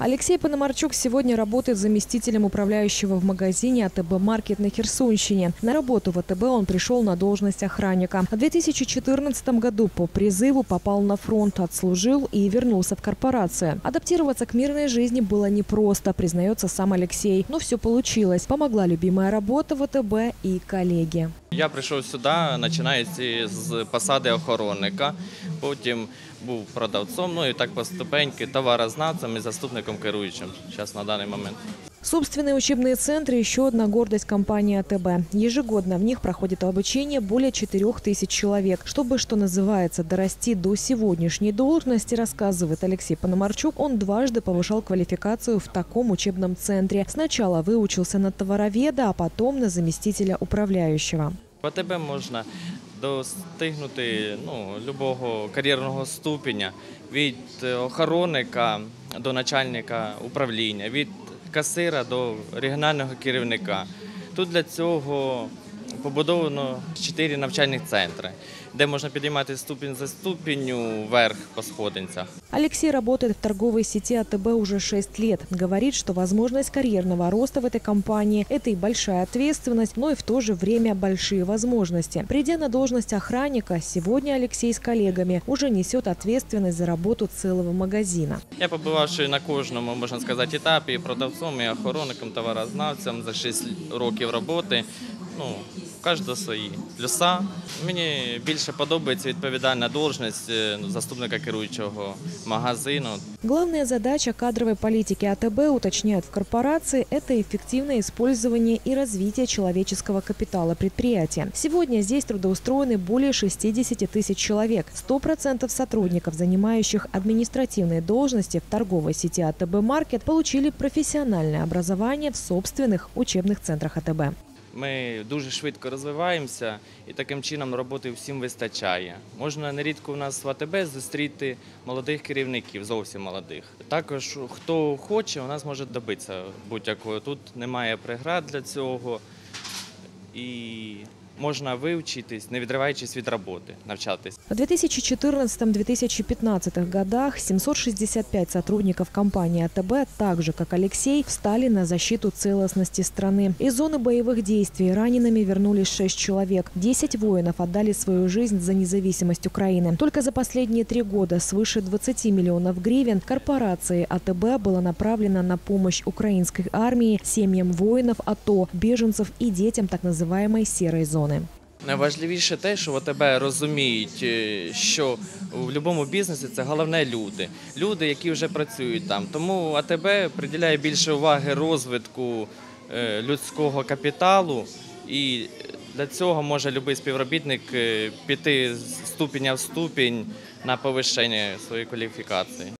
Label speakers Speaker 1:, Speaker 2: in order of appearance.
Speaker 1: Алексей Пономарчук сегодня работает заместителем управляющего в магазине АТБ «Маркет» на Херсонщине. На работу в АТБ он пришел на должность охранника. В 2014 году по призыву попал на фронт, отслужил и вернулся в корпорацию. Адаптироваться к мирной жизни было непросто, признается сам Алексей. Но все получилось. Помогла любимая работа в АТБ и коллеги.
Speaker 2: Я прийшов сюди, починаючи з посади охоронника, потім був продавцом, ну і так поступеньки товарознавцем і заступником керуючим зараз на даний момент.
Speaker 1: Собственные учебные центры – еще одна гордость компании АТБ. Ежегодно в них проходит обучение более 4 тысяч человек. Чтобы, что называется, дорасти до сегодняшней должности, рассказывает Алексей Пономарчук, он дважды повышал квалификацию в таком учебном центре. Сначала выучился на товароведа, а потом на заместителя управляющего.
Speaker 2: В АТБ можна достигнути ну, любого кар'єрного ступеня від е, охоронника до начальника управління, від касира до регіонального керівника. Тут для цього побудовано чотири навчальних центри, де можна підіймати ступінь за ступінню вверх по сходинцях.
Speaker 1: Алексей работает в торговой сети АТБ уже 6 лет. Говорит, что возможность карьерного роста в этой компании – это и большая ответственность, но и в то же время большие возможности. Придя на должность охранника, сегодня Алексей с коллегами уже несет ответственность за работу целого магазина.
Speaker 2: Я побувавши на кожному, можна сказати, етапі і продавцом, і охоронником, товарознавцем за 6 років роботи. Ну, у кожного свої плюса. Мені більше подобається відповідальна должність е, заступника керуючого магазину.
Speaker 1: Главная задача кадровой политики АТБ, уточняют в корпорации, это эффективное использование и развитие человеческого капитала предприятия. Сегодня здесь трудоустроены более 60 тысяч человек. 100% сотрудников, занимающих административные должности в торговой сети АТБ «Маркет», получили профессиональное образование в собственных учебных центрах АТБ.
Speaker 2: Ми дуже швидко розвиваємося і таким чином роботи всім вистачає. Можна нерідко у нас в АТБ зустріти молодих керівників, зовсім молодих. Також хто хоче, у нас може добитися будь-якого. Тут немає преград для цього і можна вивчитись, не відриваючись від роботи, навчатись.
Speaker 1: В 2014-2015 годах 765 сотрудников компании АТБ, так же как Алексей, встали на защиту целостности страны. Из зоны боевых действий ранеными вернулись 6 человек. 10 воинов отдали свою жизнь за независимость Украины. Только за последние три года свыше 20 миллионов гривен корпорации АТБ было направлено на помощь украинской армии, семьям воинов АТО, беженцев и детям так называемой серой зоны.
Speaker 2: Найважливіше те, що АТБ розуміють, е, що в будь-якому бізнесі це головне люди. Люди, які вже працюють там. Тому АТБ приділяє більше уваги розвитку е, людського капіталу, і для цього може будь-який співробітник е, піти з ступеня в ступінь на повищення своєї кваліфікації.